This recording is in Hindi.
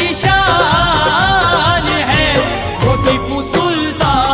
की शान है। वो टीपू सुल्तान